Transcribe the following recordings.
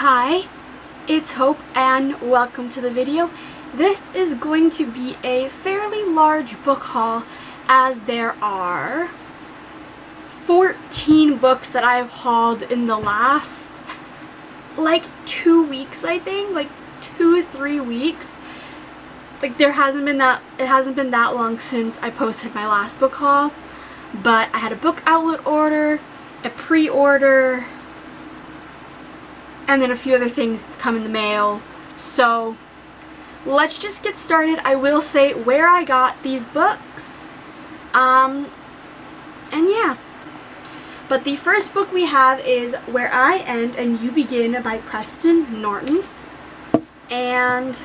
Hi, it's Hope and welcome to the video. This is going to be a fairly large book haul as there are 14 books that I've hauled in the last like two weeks I think, like two, three weeks. Like there hasn't been that, it hasn't been that long since I posted my last book haul, but I had a book outlet order, a pre-order, and then a few other things come in the mail. So let's just get started. I will say where I got these books. Um, and yeah. But the first book we have is Where I End and You Begin by Preston Norton. And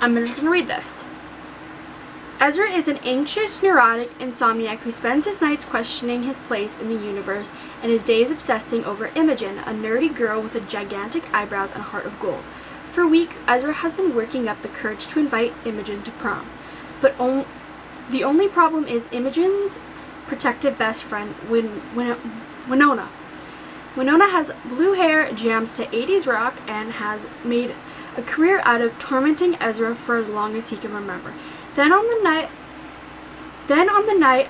I'm just going to read this. Ezra is an anxious, neurotic insomniac who spends his nights questioning his place in the universe and his days obsessing over Imogen, a nerdy girl with a gigantic eyebrows and a heart of gold. For weeks, Ezra has been working up the courage to invite Imogen to prom. But on the only problem is Imogen's protective best friend, Win Win Winona. Winona has blue hair, jams to 80s rock, and has made a career out of tormenting Ezra for as long as he can remember. Then on the night then on the night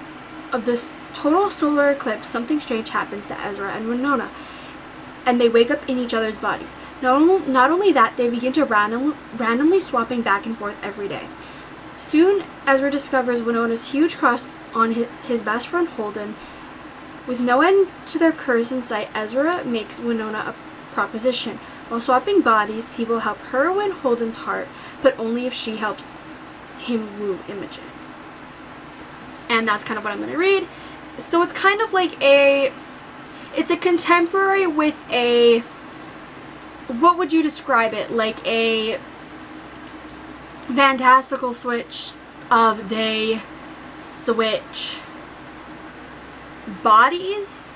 of this total solar eclipse, something strange happens to Ezra and Winona, and they wake up in each other's bodies. Not, only, not only that, they begin to random, randomly swapping back and forth every day. Soon, Ezra discovers Winona's huge crush on his, his best friend Holden. With no end to their curves in sight, Ezra makes Winona a proposition. While swapping bodies, he will help her win Holden's heart, but only if she helps him woo Imogen. And that's kind of what I'm going to read. So it's kind of like a, it's a contemporary with a, what would you describe it? Like a fantastical switch of they switch bodies.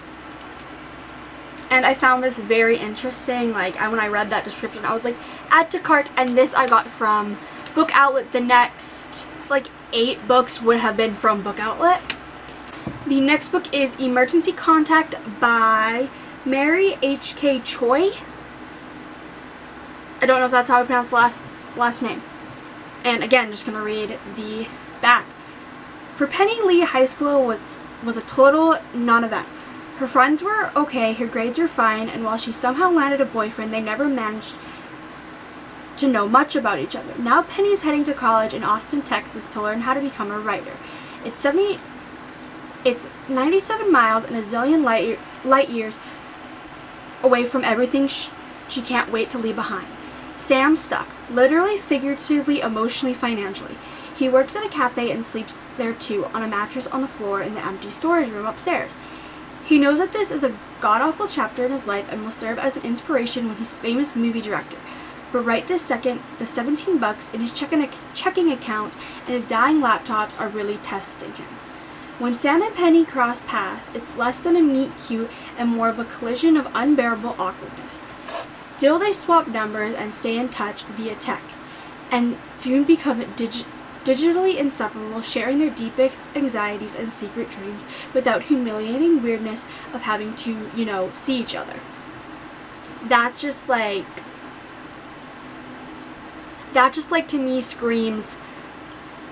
And I found this very interesting. Like, I, when I read that description, I was like, add to cart. And this I got from Book Outlet. The next, like, eight books would have been from Book Outlet. The next book is Emergency Contact by Mary H.K. Choi. I don't know if that's how I pronounce the last, last name. And again, just going to read the back. For Penny Lee, high school was, was a total non-event. Her friends were okay, her grades were fine, and while she somehow landed a boyfriend, they never managed to know much about each other. Now Penny's heading to college in Austin, Texas to learn how to become a writer. It's 70 it's 97 miles and a zillion light, light years away from everything sh she can't wait to leave behind. Sam's stuck, literally, figuratively, emotionally, financially. He works at a cafe and sleeps there too, on a mattress on the floor in the empty storage room upstairs. He knows that this is a god-awful chapter in his life and will serve as an inspiration when he's famous movie director. But right this second, the 17 bucks in his checking account and his dying laptops are really testing him. When Sam and Penny cross paths, it's less than a meet cute and more of a collision of unbearable awkwardness. Still, they swap numbers and stay in touch via text, and soon become digi digitally inseparable, sharing their deepest anxieties and secret dreams without humiliating weirdness of having to, you know, see each other. That just like that just like to me screams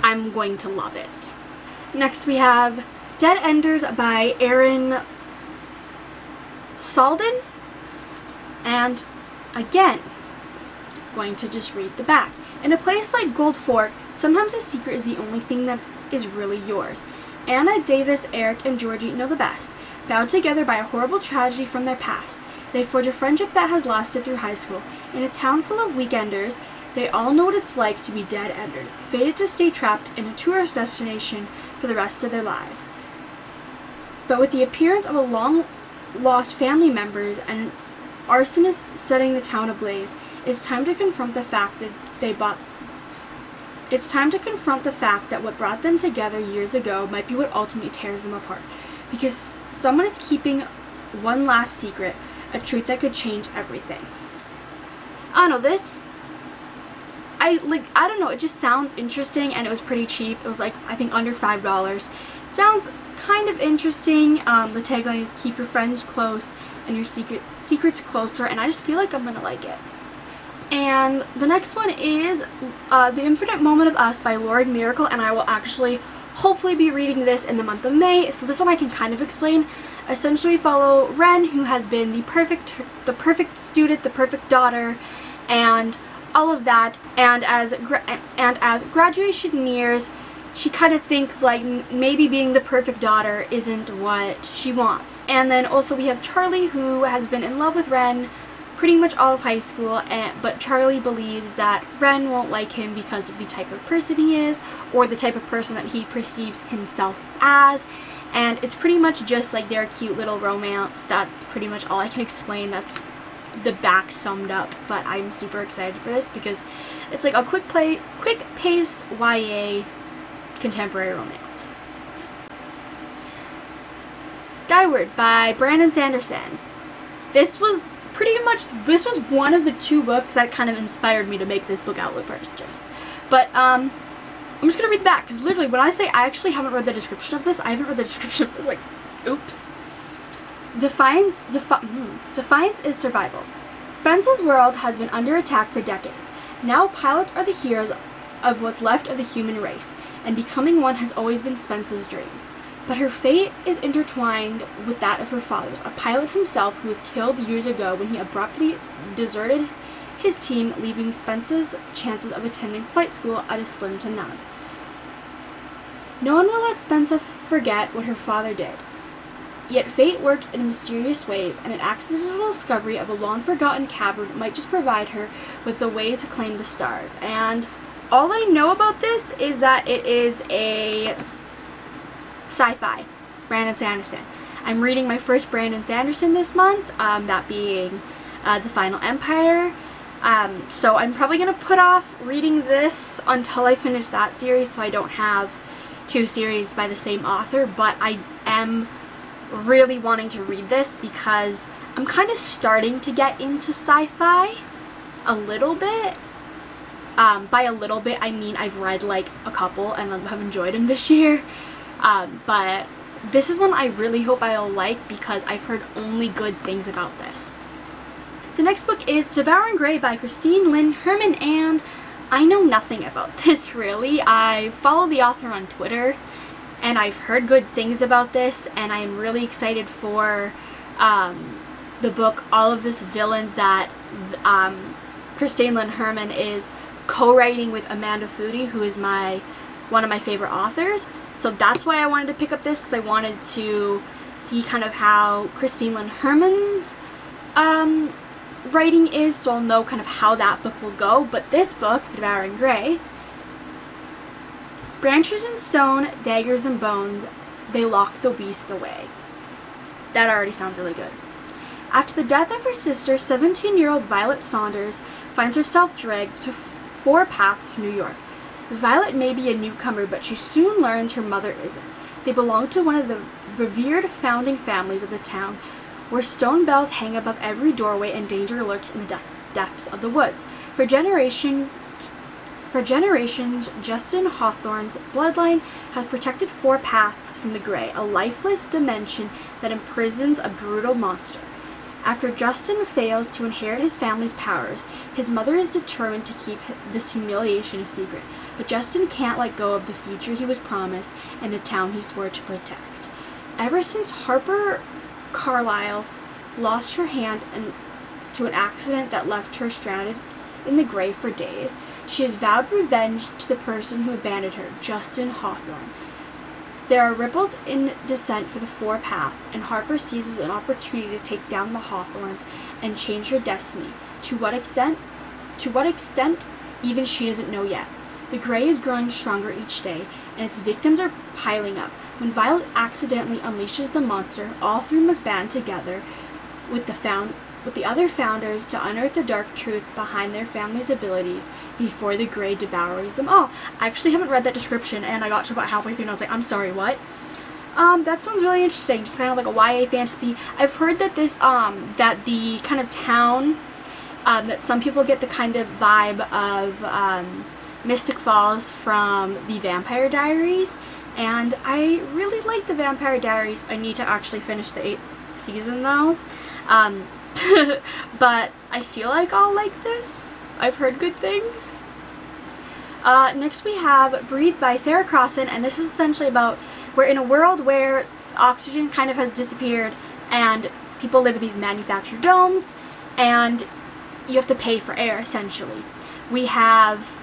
I'm going to love it. Next we have Dead Enders by Erin Saldin. And again, going to just read the back. In a place like Gold Fork, sometimes a secret is the only thing that is really yours. Anna, Davis, Eric, and Georgie know the best. Bound together by a horrible tragedy from their past, they forge a friendship that has lasted through high school. In a town full of weekenders, they all know what it's like to be dead enders, fated to stay trapped in a tourist destination for the rest of their lives. But with the appearance of a long lost family members and arsonists setting the town ablaze, it's time to confront the fact that they bought it's time to confront the fact that what brought them together years ago might be what ultimately tears them apart. Because someone is keeping one last secret, a truth that could change everything. Ah, I don't know, this I like I don't know, it just sounds interesting and it was pretty cheap. It was like I think under five dollars. Sounds kind of interesting. Um, the tagline is keep your friends close and your secret secrets closer, and I just feel like I'm gonna like it. And the next one is uh, The Infinite Moment of Us by Lauren Myracle, and I will actually hopefully be reading this in the month of May. So this one I can kind of explain. Essentially, follow Ren, who has been the perfect, the perfect student, the perfect daughter, and all of that. And as and as graduation nears, she kind of thinks like maybe being the perfect daughter isn't what she wants. And then also we have Charlie, who has been in love with Ren pretty much all of high school, and, but Charlie believes that Ren won't like him because of the type of person he is, or the type of person that he perceives himself as. And it's pretty much just like their cute little romance. That's pretty much all I can explain. That's the back summed up. But I'm super excited for this because it's like a quick play, quick pace YA contemporary romance. Skyward by Brandon Sanderson. This was pretty much, this was one of the two books that kind of inspired me to make this book outlet purchase. But, um, I'm just gonna read the back, because literally, when I say I actually haven't read the description of this, I haven't read the description of this, like, oops. Define, defi hmm. Defiance is survival. Spence's world has been under attack for decades. Now pilots are the heroes of what's left of the human race, and becoming one has always been Spence's dream. But her fate is intertwined with that of her father's, a pilot himself who was killed years ago when he abruptly deserted his team, leaving Spence's chances of attending flight school at a slim to none. No one will let Spencer forget what her father did. Yet fate works in mysterious ways, and an accidental discovery of a long forgotten cavern might just provide her with a way to claim the stars. And all I know about this is that it is a sci-fi, Brandon Sanderson. I'm reading my first Brandon Sanderson this month, um, that being uh, The Final Empire. Um, so I'm probably going to put off reading this until I finish that series so I don't have two series by the same author, but I am really wanting to read this because I'm kind of starting to get into sci-fi a little bit. Um, by a little bit, I mean I've read like a couple and have enjoyed them this year. Um, but this is one I really hope I'll like because I've heard only good things about this. The next book is Devouring Gray by Christine Lynn Herman and I know nothing about this really. I follow the author on Twitter and I've heard good things about this and I'm really excited for um, the book All of This Villains that um, Christine Lynn Herman is co-writing with Amanda Foody who is my one of my favorite authors. So that's why I wanted to pick up this because I wanted to see kind of how Christine Lynn Herman's um, writing is so I'll know kind of how that book will go. But this book, The Devouring Gray, branches and stone, daggers and bones, they lock the beast away. That already sounds really good. After the death of her sister, 17-year-old Violet Saunders finds herself dragged to four paths to New York. Violet may be a newcomer, but she soon learns her mother isn't. They belong to one of the revered founding families of the town, where stone bells hang above every doorway and danger lurks in the de depths of the woods. For generation, for generations, Justin Hawthorne's bloodline has protected four paths from the Gray, a lifeless dimension that imprisons a brutal monster. After Justin fails to inherit his family's powers, his mother is determined to keep this humiliation a secret. But Justin can't let go of the future he was promised and the town he swore to protect. Ever since Harper Carlisle lost her hand in, to an accident that left her stranded in the grave for days, she has vowed revenge to the person who abandoned her, Justin Hawthorne. There are ripples in dissent for the four paths, and Harper seizes an opportunity to take down the Hawthornes and change her destiny. To what extent? To what extent? Even she doesn't know yet. The gray is growing stronger each day, and its victims are piling up. When Violet accidentally unleashes the monster, all three must band together with the found with the other founders to unearth the dark truth behind their family's abilities before the gray devours them all. I actually haven't read that description, and I got to about halfway through, and I was like, I'm sorry, what? Um, that sounds really interesting. Just kind of like a YA fantasy. I've heard that this, um, that the kind of town, um, that some people get the kind of vibe of, um, Mystic Falls from the Vampire Diaries, and I really like the Vampire Diaries. I need to actually finish the eighth season though. Um, but I feel like I'll like this. I've heard good things. Uh, next we have Breathe by Sarah Crossan, and this is essentially about we're in a world where oxygen kind of has disappeared and people live in these manufactured domes and you have to pay for air essentially. We have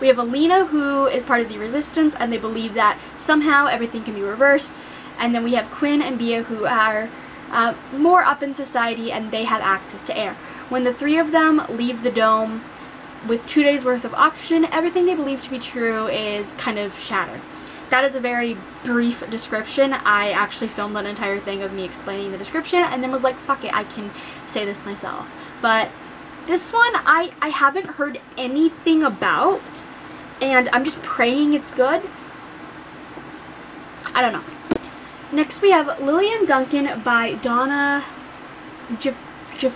we have Alina who is part of the resistance and they believe that somehow everything can be reversed and then we have Quinn and Bea who are uh, more up in society and they have access to air. When the three of them leave the dome with two days worth of oxygen, everything they believe to be true is kind of shattered. That is a very brief description. I actually filmed an entire thing of me explaining the description and then was like, fuck it, I can say this myself. But this one, I, I haven't heard anything about, and I'm just praying it's good. I don't know. Next we have Lily and Dunkin by Donna J J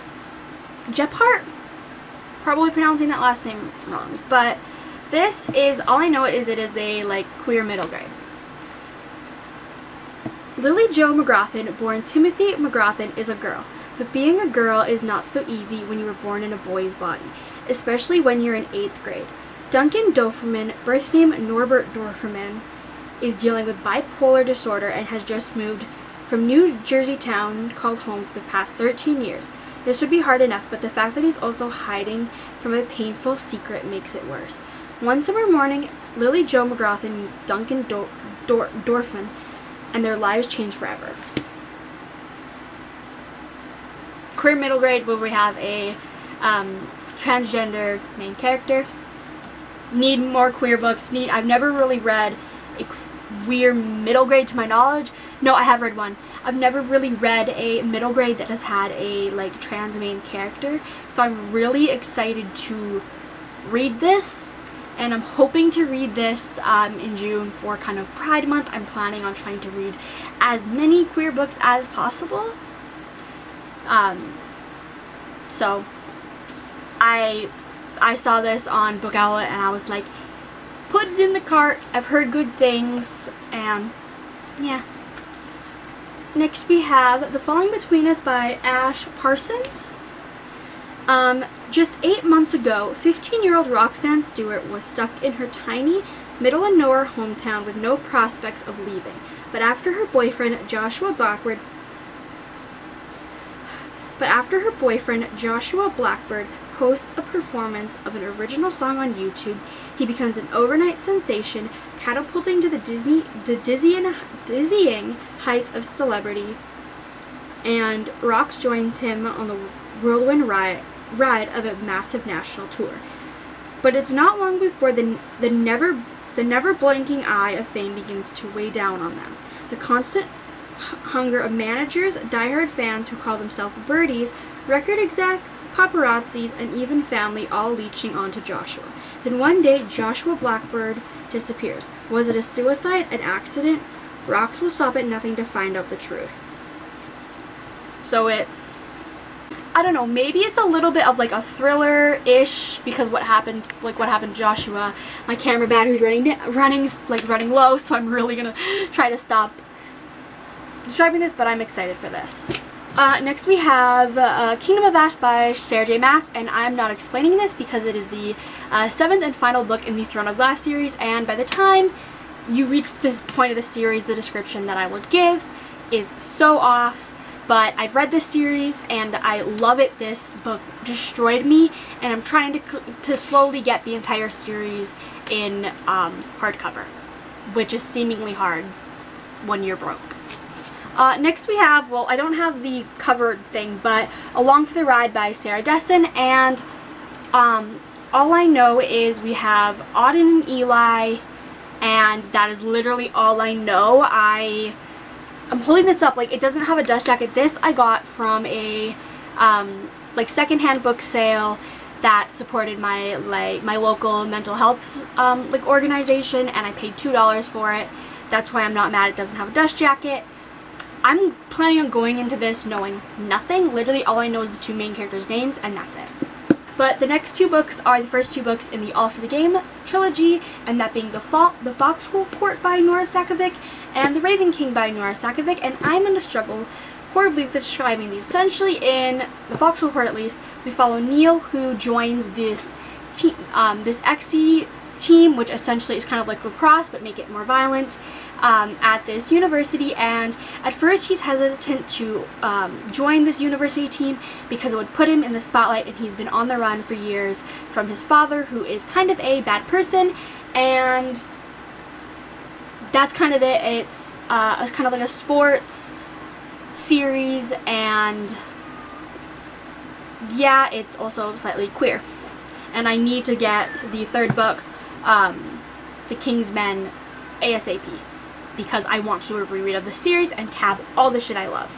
Probably pronouncing that last name wrong, but this is, all I know is it is a, like, queer middle grade. Lily Jo McGrathen, born Timothy McGrathen, is a girl. But being a girl is not so easy when you were born in a boy's body, especially when you're in 8th grade. Dunkin Dorfman, birth name Norbert Dorfman, is dealing with bipolar disorder and has just moved from New Jersey town called home for the past 13 years. This would be hard enough, but the fact that he's also hiding from a painful secret makes it worse. One summer morning, Lily Jo McGrathen meets Dunkin Dor Dor Dorfman, and their lives change forever. Queer middle grade, where we have a um, transgender main character. Need more queer books. Need I've never really read queer middle grade to my knowledge. No, I have read one. I've never really read a middle grade that has had a like trans main character. So I'm really excited to read this and I'm hoping to read this um, in June for kind of Pride Month. I'm planning on trying to read as many queer books as possible. Um, so I I saw this on Book Outlet and I was like, put it in the cart. I've heard good things and yeah. Next we have The Falling Between Us by Ash Parsons. Um, just eight months ago, 15-year-old Roxanne Stewart was stuck in her tiny, middle-of-nowhere hometown with no prospects of leaving. But after her boyfriend, Joshua Blackbird, but after her boyfriend, Joshua Blackbird, hosts a performance of an original song on YouTube, he becomes an overnight sensation, catapulting to the Disney the dizzying, dizzying heights of celebrity. And Rox joins him on the whirlwind ride, ride of a massive national tour. But it's not long before the the never the never blinking eye of fame begins to weigh down on them. The constant hunger of managers, diehard fans who call themselves birdies, record execs, paparazzis, and even family all leeching onto Joshua. Then one day, Joshua Blackbird disappears. Was it a suicide, an accident? Rox will stop at nothing to find out the truth. So it's I don't know, maybe it's a little bit of like a thriller-ish because what happened, like what happened Joshua. My camera battery's running, running, like running low, so I'm really gonna try to stop describing this, but I'm excited for this. Uh, next we have uh, Kingdom of Ash by Sarah J Maas, and I'm not explaining this because it is the uh, seventh and final book in the Throne of Glass series, and by the time you reach this point of the series, the description that I would give is so off but I've read this series and I love it. This book destroyed me and I'm trying to, to slowly get the entire series in um, hardcover, which is seemingly hard when you're broke. Uh, next we have, well, I don't have the cover thing, but Along for the Ride by Sarah Dessen, and um, all I know is we have Auden and Eli, and that is literally all I know. I I'm holding this up, like, it doesn't have a dust jacket. This I got from a, um, like, secondhand book sale that supported my, like, my local mental health, um, like, organization, and I paid $2 for it. That's why I'm not mad it doesn't have a dust jacket. I'm planning on going into this knowing nothing. Literally, all I know is the two main characters' names, and that's it. But the next two books are the first two books in the All for the Game trilogy, and that being the, Fo the Foxhole Court by Nora Sakavic and The Raven King by Nora Sakavic, and I'm going to struggle horribly with describing these. Essentially, in the Foxhole Court at least, we follow Neil who joins this team, um, this Exy team, which essentially is kind of like lacrosse but make it more violent. Um, at this university and at first he's hesitant to um, join this university team because it would put him in the spotlight and he's been on the run for years from his father who is kind of a bad person and that's kind of it. It's uh, kind of like a sports series and yeah, it's also slightly queer. And I need to get the third book, um, The King's Men, ASAP because I want to do a reread of the series and tab all the shit I love.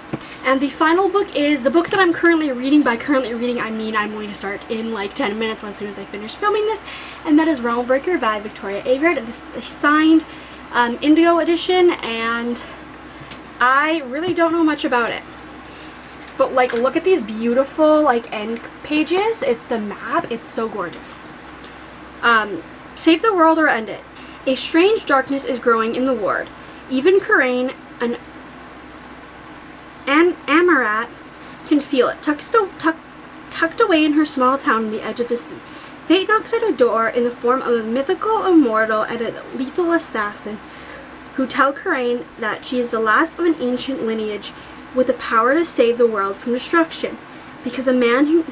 And the final book is the book that I'm currently reading. By currently reading, I mean I'm going to start in like 10 minutes as soon as I finish filming this, and that is Realmbreaker by Victoria Aveyard. This is a signed um, Indigo edition, and I really don't know much about it. But like, look at these beautiful like end pages. It's the map. It's so gorgeous. Um, save the world or end it. A strange darkness is growing in the ward. Even Corayne and An Amarat can feel it, tucked, tuck, tucked away in her small town on the edge of the sea. Fate knocks at a door in the form of a mythical immortal and a lethal assassin who tell Corayne that she is the last of an ancient lineage with the power to save the world from destruction. Because a man who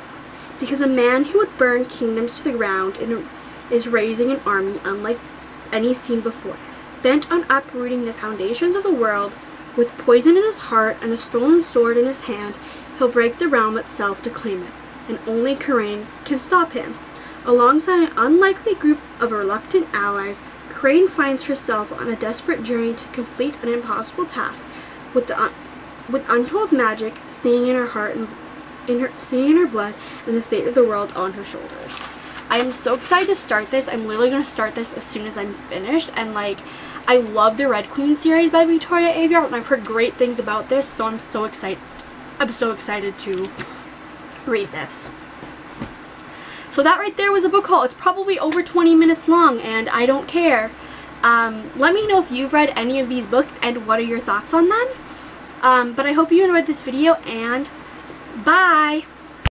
because a man who would burn kingdoms to the ground is raising an army unlike any seen before bent on uprooting the foundations of the world, with poison in his heart and a stolen sword in his hand, he'll break the realm itself to claim it, and only Corayne can stop him. Alongside an unlikely group of reluctant allies, Corayne finds herself on a desperate journey to complete an impossible task, with the un with untold magic singing in her heart and in her singing in her blood, and the fate of the world on her shoulders. I am so excited to start this. I'm literally going to start this as soon as I'm finished, and like I love the Red Queen series by Victoria Aveyard, and I've heard great things about this, so I'm so excited. I'm so excited to read this. So that right there was a book haul. It's probably over 20 minutes long, and I don't care. Um, let me know if you've read any of these books and what are your thoughts on them. Um, but I hope you enjoyed this video, and bye!